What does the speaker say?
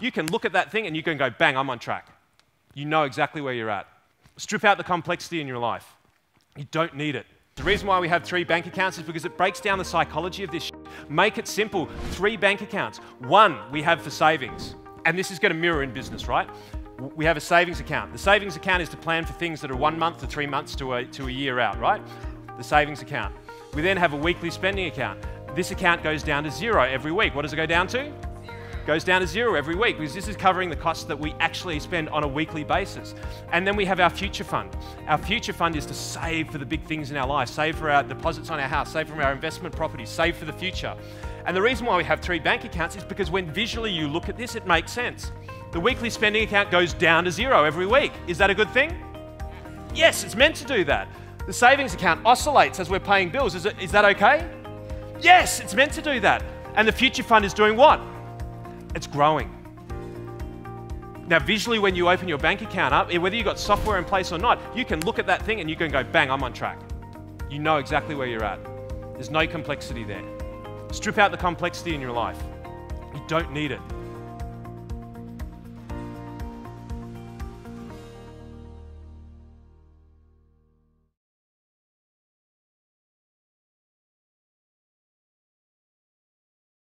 You can look at that thing and you can go, bang, I'm on track. You know exactly where you're at. Strip out the complexity in your life. You don't need it. The reason why we have three bank accounts is because it breaks down the psychology of this. Shit. Make it simple. Three bank accounts. One we have for savings, and this is going to mirror in business, right? We have a savings account. The savings account is to plan for things that are one month to three months to a, to a year out, right? The savings account. We then have a weekly spending account. This account goes down to zero every week. What does it go down to? Goes down to zero every week because this is covering the costs that we actually spend on a weekly basis. And then we have our future fund. Our future fund is to save for the big things in our life, save for our deposits on our house, save from our investment properties, save for the future. And the reason why we have three bank accounts is because when visually you look at this, it makes sense. The weekly spending account goes down to zero every week. Is that a good thing? Yes, it's meant to do that. The savings account oscillates as we're paying bills. Is, it, is that okay? Yes, it's meant to do that. And the future fund is doing what? It's growing. Now, visually, when you open your bank account up, eh, whether you've got software in place or not, you can look at that thing and you can go, bang, I'm on track. You know exactly where you're at. There's no complexity there. Strip out the complexity in your life. You don't need it.